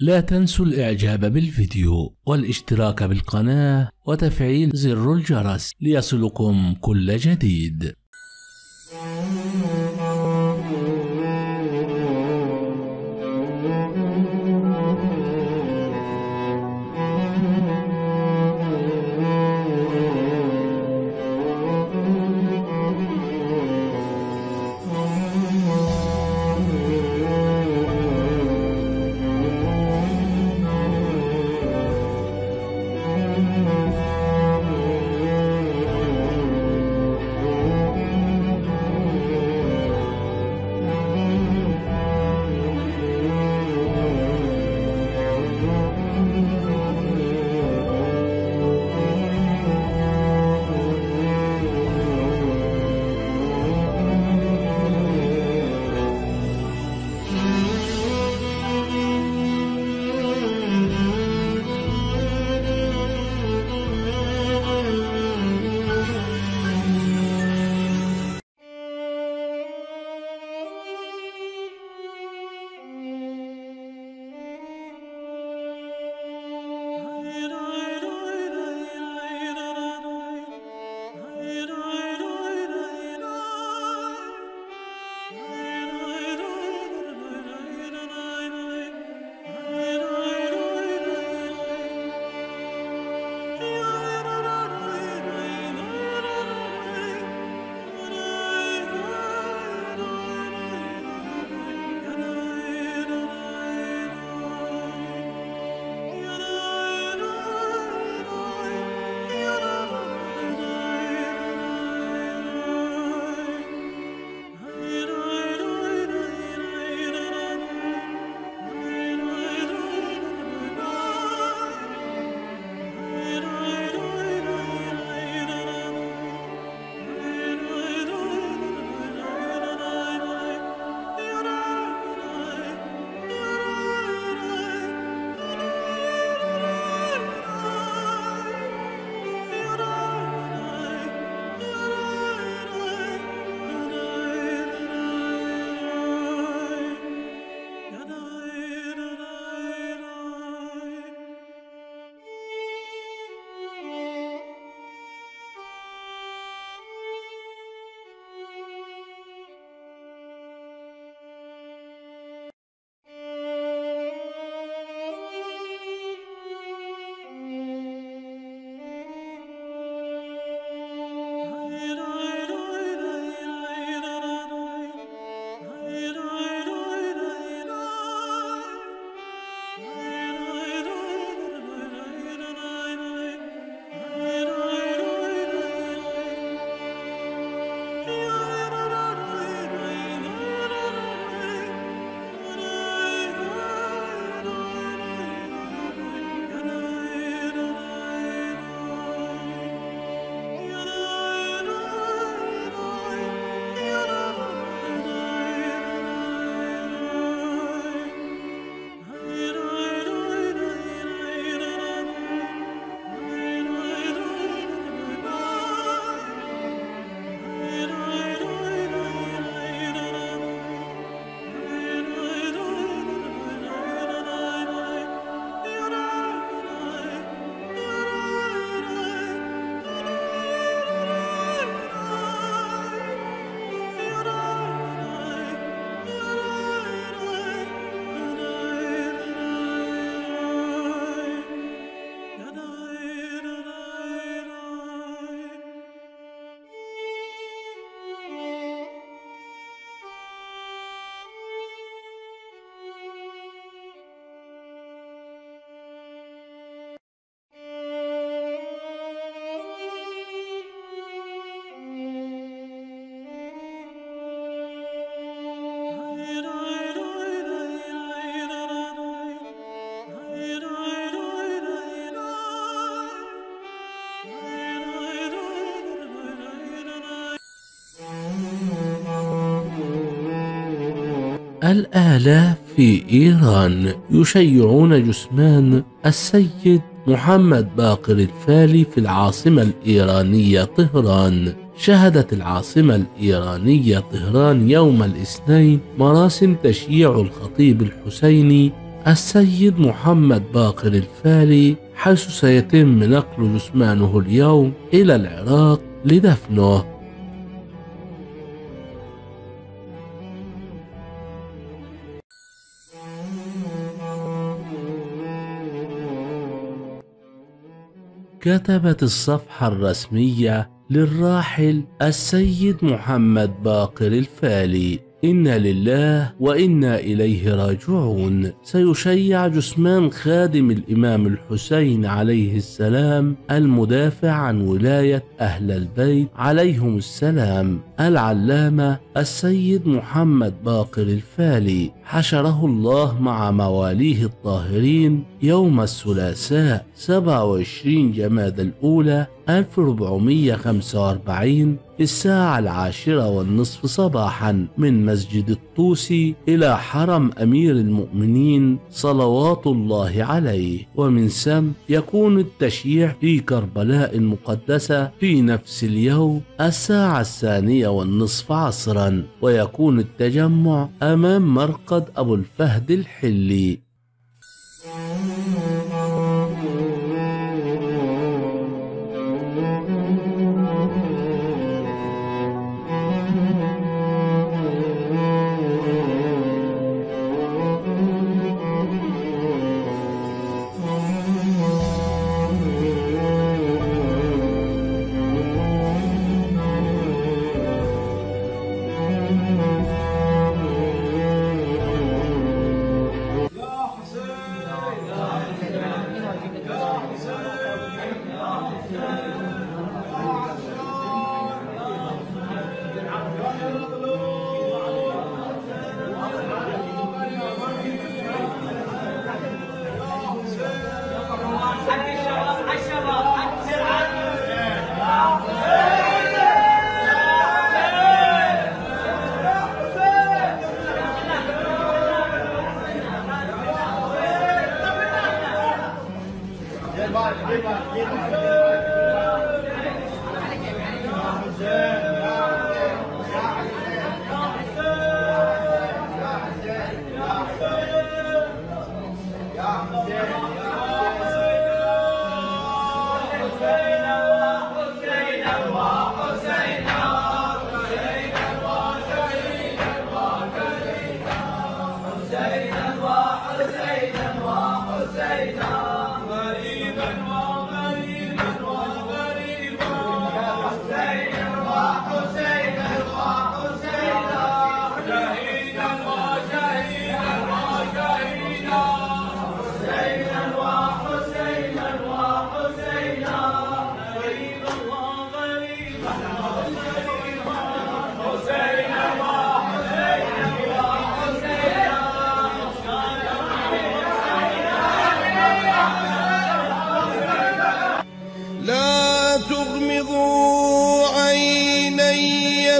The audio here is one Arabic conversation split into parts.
لا تنسوا الإعجاب بالفيديو والاشتراك بالقناة وتفعيل زر الجرس ليصلكم كل جديد. little الآلاف في إيران يشيعون جثمان السيد محمد باقر الفالي في العاصمة الإيرانية طهران. شهدت العاصمة الإيرانية طهران يوم الاثنين مراسم تشييع الخطيب الحسيني السيد محمد باقر الفالي حيث سيتم نقل جثمانه اليوم إلى العراق لدفنه. كتبت الصفحة الرسمية للراحل السيد محمد باقر الفالي. إنا لله وإنا إليه راجعون. سيشيع جثمان خادم الإمام الحسين عليه السلام المدافع عن ولاية أهل البيت عليهم السلام العلامة السيد محمد باقر الفالي. حشره الله مع مواليه الطاهرين يوم الثلاثاء 27 جماد الأولى 1445 في الساعة العاشرة والنصف صباحا من مسجد الطوسي إلى حرم أمير المؤمنين صلوات الله عليه. ومن ثم يكون التشييع في كربلاء المقدسة في نفس اليوم الساعة الثانية والنصف عصرا. ويكون التجمع أمام مرقد أبو الفهد الحلي.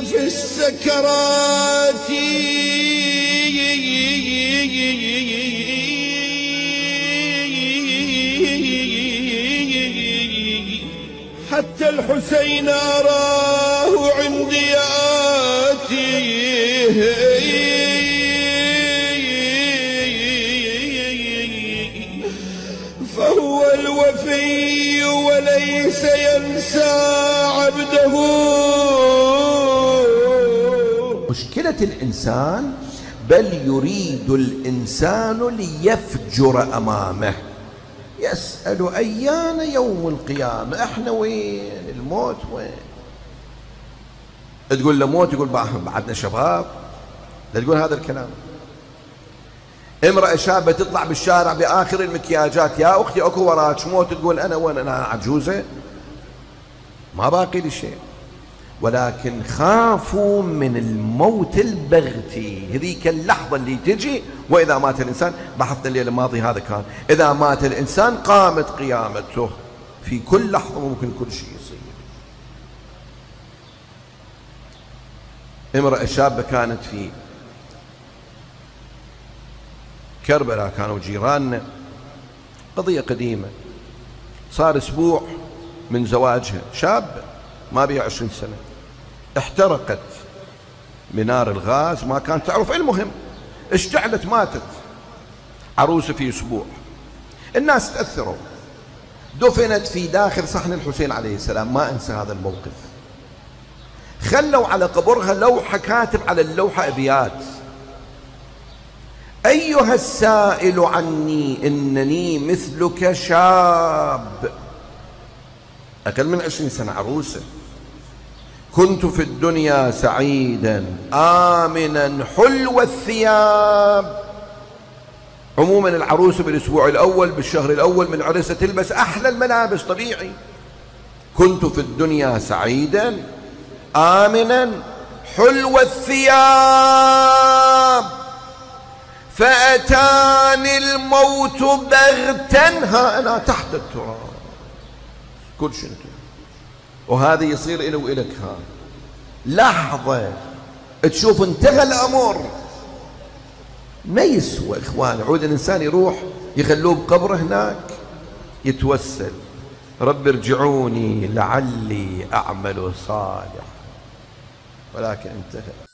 في السكرات. حتى الحسين أراه عندي آتيه مشكلة الإنسان بل يريد الإنسان ليفجر أمامه. يسأل أيان يوم القيامة؟ إحنا وين؟ الموت وين؟ تقول له موت يقول بعدنا شباب. لا تقول هذا الكلام. امرأة شابة تطلع بالشارع بآخر المكياجات يا أختي أكو وراك موت؟ تقول أنا وين؟ أنا عجوزة. ما باقي لي شيء. ولكن خافوا من الموت البغتي. هذيك اللحظة اللي تجي وإذا مات الإنسان بحثنا الليلة الماضي هذا كان إذا مات الإنسان قامت قيامته. في كل لحظة ممكن كل شيء يصير. امرأة شابة كانت في كربلاء كانوا جيراننا قضية قديمة. صار أسبوع من زواجها. شابة ما بيها عشرين سنة. احترقت منار الغاز ما كانت تعرف المهم؟ اشتعلت ماتت عروسة في أسبوع. الناس تأثروا. دفنت في داخل صحن الحسين عليه السلام. ما أنسى هذا الموقف. خلوا على قبرها لوحة كاتب على اللوحة أبيات. أيها السائل عني إنني مثلك شاب. أقل من عشرين سنة عروسة. كنت في الدنيا سعيدا آمنا حلو الثياب. عموما العروسة بالأسبوع الأول بالشهر الأول من عرسة تلبس أحلى الملابس طبيعي. كنت في الدنيا سعيدا آمنا حلو الثياب. فأتاني الموت بغتا. ها أنا تحت التراب. كل شيء وهذا يصير إلي وإلك ها. لحظة تشوف انتهى الأمر. ما يسوى إخواني عود الإنسان يروح يخلوه بقبره هناك يتوسل. رب ارجعوني لعلي أعمل صالح ولكن انتهى.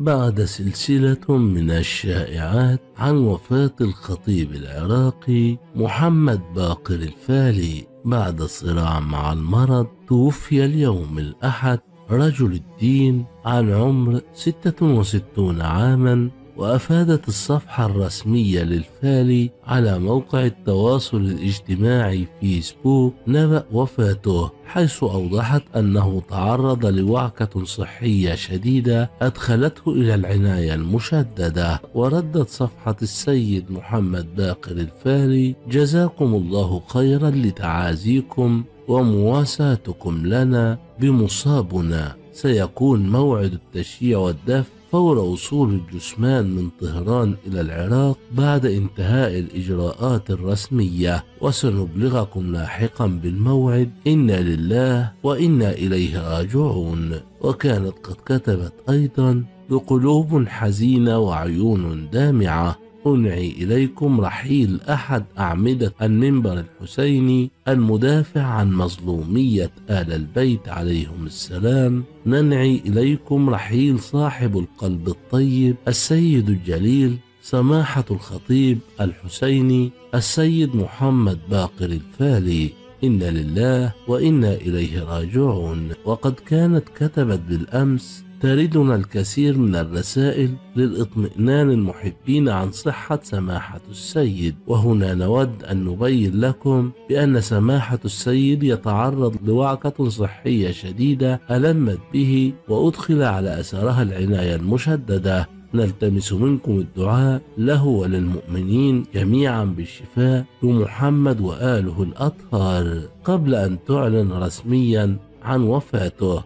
بعد سلسلة من الشائعات عن وفاة الخطيب العراقي محمد باقر الفالي بعد صراع مع المرض توفي اليوم الأحد رجل الدين عن عمر 66 عاما وأفادت الصفحة الرسمية للفالي على موقع التواصل الاجتماعي فيسبوك نبأ وفاته حيث أوضحت أنه تعرض لوعكة صحية شديدة أدخلته إلى العناية المشددة. وردت صفحة السيد محمد باقر الفالي جزاكم الله خيرا لتعازيكم ومواساتكم لنا بمصابنا. سيكون موعد التشييع والدفن فور وصول الجثمان من طهران إلى العراق بعد انتهاء الإجراءات الرسمية. وسنبلغكم لاحقا بالموعد. إنا لله وإنا إليه راجعون. وكانت قد كتبت أيضا بقلوب حزينة وعيون دامعة أنعي إليكم رحيل أحد أعمدة المنبر الحسيني المدافع عن مظلومية آل البيت عليهم السلام. ننعي إليكم رحيل صاحب القلب الطيب السيد الجليل سماحة الخطيب الحسيني السيد محمد باقر الفالي. إنا لله وإنا إليه راجعون. وقد كانت كتبت بالأمس تردنا الكثير من الرسائل للاطمئنان المحبين عن صحة سماحة السيد. وهنا نود أن نبين لكم بأن سماحة السيد يتعرض لوعكة صحية شديدة ألمت به وأدخل على أثرها العناية المشددة. نلتمس منكم الدعاء له وللمؤمنين جميعا بالشفاء بمحمد وآله الأطهار قبل أن تعلن رسميا عن وفاته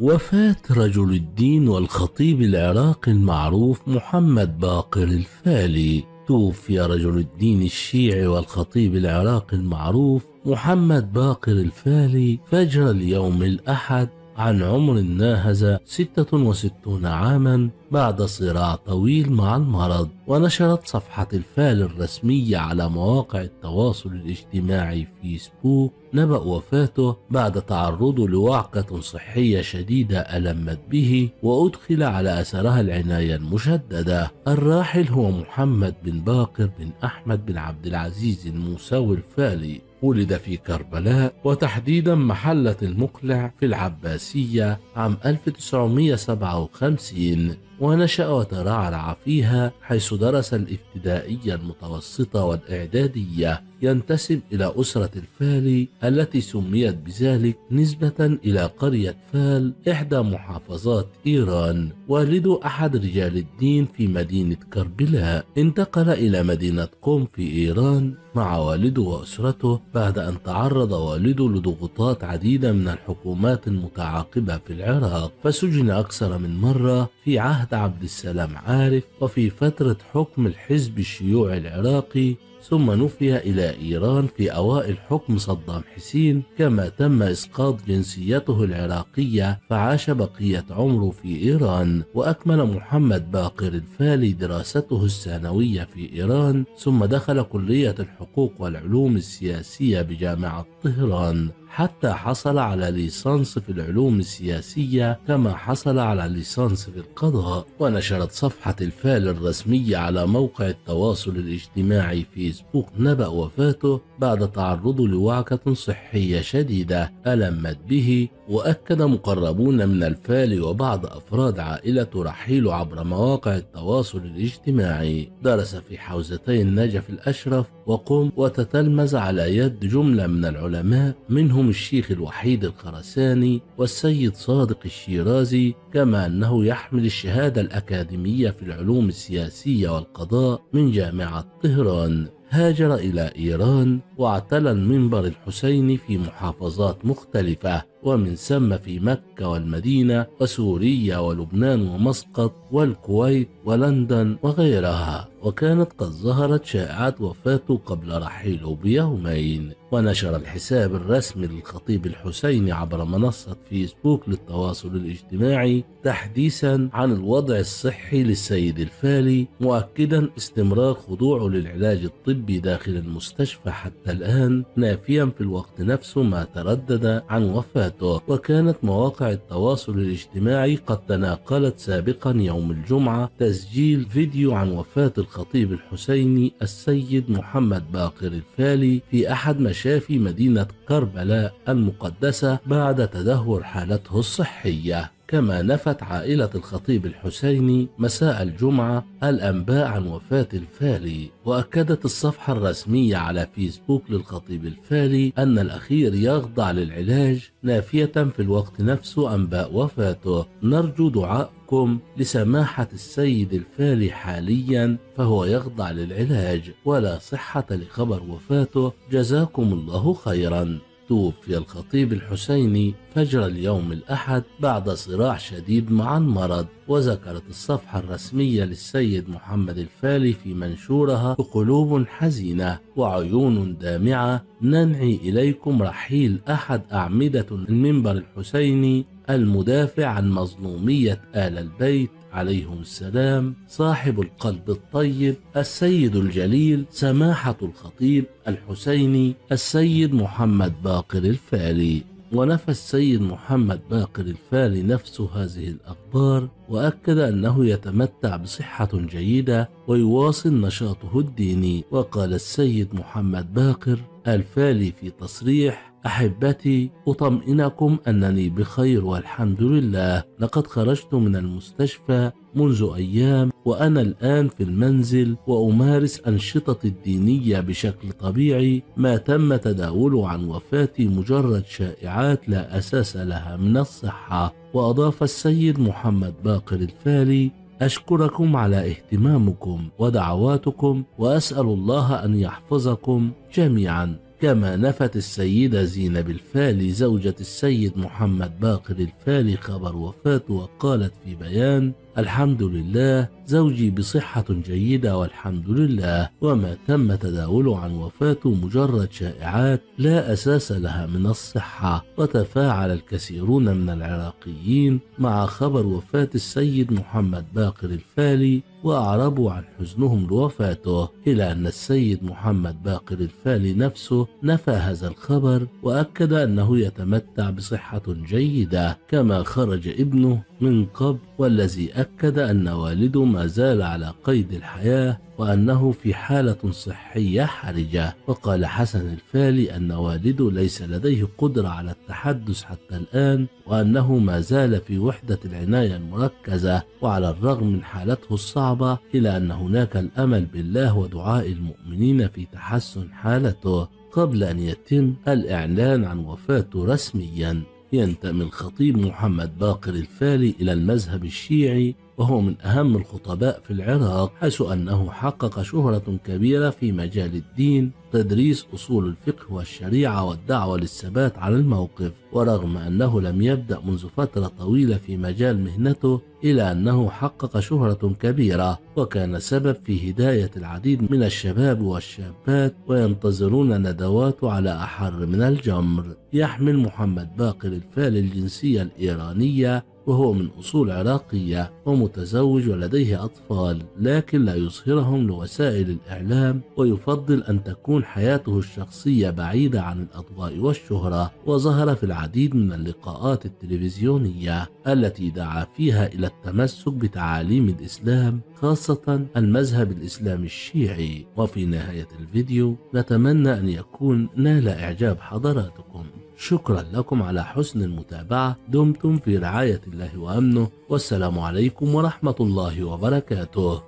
وفاة رجل الدين والخطيب العراقي المعروف محمد باقر الفالي. توفي رجل الدين الشيعي والخطيب العراقي المعروف محمد باقر الفالي فجر اليوم الأحد عن عمر ناهز 66 عاما بعد صراع طويل مع المرض ونشرت صفحة الفال الرسمية على مواقع التواصل الاجتماعي فيسبوك نبأ وفاته بعد تعرضه لوعكة صحية شديدة ألمت به وأدخل على أثرها العناية المشددة. الراحل هو محمد بن باقر بن أحمد بن عبد العزيز الموسوي الفالي ولد في كربلاء وتحديدا محلة المقلع في العباسية عام 1957 ونشأ وترعرع فيها حيث درس الابتدائية المتوسطة والإعدادية ينتسب إلى أسرة الفالي التي سميت بذلك نسبة إلى قرية فال إحدى محافظات إيران. والده أحد رجال الدين في مدينة كربلاء انتقل إلى مدينة قوم في إيران مع والده وأسرته بعد أن تعرض والده لضغوطات عديدة من الحكومات المتعاقبة في العراق فسجن أكثر من مرة في عهد عبد السلام عارف وفي فترة حكم الحزب الشيوعي العراقي ثم نفي إلى إيران في أوائل حكم صدام حسين كما تم إسقاط جنسيته العراقية فعاش بقية عمره في إيران وأكمل محمد باقر الفالي دراسته الثانوية في إيران ثم دخل كلية الحقوق والعلوم السياسية بجامعة طهران. حتى حصل على ليسانس في العلوم السياسية كما حصل على ليسانس في القضاء. ونشرت صفحة الفال الرسمية على موقع التواصل الاجتماعي فيسبوك نبأ وفاته بعد تعرضه لوعكة صحية شديدة ألمت به وأكد مقربون من الفال وبعض أفراد عائلته رحيله عبر مواقع التواصل الاجتماعي. درس في حوزتي النجف الأشرف وقم وتتلمذ على يد جملة من العلماء منهم الشيخ الوحيد الخرساني والسيد صادق الشيرازي كما أنه يحمل الشهادة الأكاديمية في العلوم السياسية والقضاء من جامعة طهران. هاجر إلى إيران واعتلى المنبر الحسيني في محافظات مختلفة ومن ثم في مكة والمدينة وسوريا ولبنان ومسقط والكويت ولندن وغيرها. وكانت قد ظهرت شائعات وفاته قبل رحيله بيومين. ونشر الحساب الرسمي للخطيب الحسيني عبر منصة فيسبوك للتواصل الاجتماعي تحديثا عن الوضع الصحي للسيد الفالي مؤكدا استمرار خضوعه للعلاج الطبي داخل المستشفى حتى الآن نافيا في الوقت نفسه ما تردد عن وفاته. وكانت مواقع التواصل الاجتماعي قد تناقلت سابقا يوم الجمعة تسجيل فيديو عن وفاة الخطيب الحسيني السيد محمد باقر الفالي في أحد مشافي مدينة كربلاء المقدسة بعد تدهور حالته الصحية. كما نفت عائلة الخطيب الحسيني مساء الجمعة الأنباء عن وفاة الفالي وأكدت الصفحة الرسمية على فيسبوك للخطيب الفالي أن الأخير يخضع للعلاج نافية في الوقت نفسه أنباء وفاته. نرجو دعاءكم لسماحة السيد الفالي حاليا فهو يخضع للعلاج ولا صحة لخبر وفاته. جزاكم الله خيرا. توفي الخطيب الحسيني فجر اليوم الأحد بعد صراع شديد مع المرض وذكرت الصفحة الرسمية للسيد محمد الفالي في منشورها بقلوب حزينة وعيون دامعة ننعي إليكم رحيل أحد أعمدة المنبر الحسيني المدافع عن مظلومية آل البيت عليهم السلام صاحب القلب الطيب السيد الجليل سماحة الخطيب الحسيني السيد محمد باقر الفالي. ونفى السيد محمد باقر الفالي نفسه هذه الأخبار وأكد أنه يتمتع بصحة جيدة ويواصل نشاطه الديني. وقال السيد محمد باقر الفالي في تصريح أحبتي أطمئنكم أنني بخير والحمد لله. لقد خرجت من المستشفى منذ أيام وأنا الآن في المنزل وأمارس أنشطتي الدينية بشكل طبيعي. ما تم تداوله عن وفاتي مجرد شائعات لا أساس لها من الصحة. وأضاف السيد محمد باقر الفالي أشكركم على اهتمامكم ودعواتكم وأسأل الله أن يحفظكم جميعا. كما نفت السيدة زينب الفالي زوجة السيد محمد باقر الفالي خبر وفاته وقالت في بيان الحمد لله زوجي بصحة جيدة والحمد لله. وما تم تداوله عن وفاته مجرد شائعات لا أساس لها من الصحة. وتفاعل الكثيرون من العراقيين مع خبر وفاة السيد محمد باقر الفالي وأعربوا عن حزنهم لوفاته. إلى أن السيد محمد باقر الفالي نفسه نفى هذا الخبر وأكد أنه يتمتع بصحة جيدة كما خرج ابنه من قبل والذي أكد أن والده ما زال على قيد الحياة وأنه في حالة صحية حرجة. وقال حسن الفالي أن والده ليس لديه قدرة على التحدث حتى الآن وأنه ما زال في وحدة العناية المركزة. وعلى الرغم من حالته الصعبة إلى أن هناك الأمل بالله ودعاء المؤمنين في تحسن حالته قبل أن يتم الإعلان عن وفاته رسميا. ينتمي الخطيب محمد باقر الفالي إلى المذهب الشيعي وهو من أهم الخطباء في العراق حيث أنه حقق شهرة كبيرة في مجال الدين تدريس أصول الفقه والشريعة والدعوة للثبات على الموقف ورغم أنه لم يبدأ منذ فترة طويلة في مجال مهنته إلى أنه حقق شهرة كبيرة وكان سبب في هداية العديد من الشباب والشابات وينتظرون ندواته على أحر من الجمر. يحمل محمد باقر الفال الجنسية الإيرانية وهو من أصول عراقية ومتزوج ولديه أطفال لكن لا يظهرهم لوسائل الإعلام ويفضل أن تكون حياته الشخصية بعيدة عن الأضواء والشهرة وظهر في العديد من اللقاءات التلفزيونية التي دعا فيها إلى التمسك بتعاليم الإسلام خاصة المذهب الإسلامي الشيعي. وفي نهاية الفيديو نتمنى أن يكون نال إعجاب حضراتكم. شكرا لكم على حسن المتابعة. دمتم في رعاية الله وأمنه. والسلام عليكم ورحمة الله وبركاته.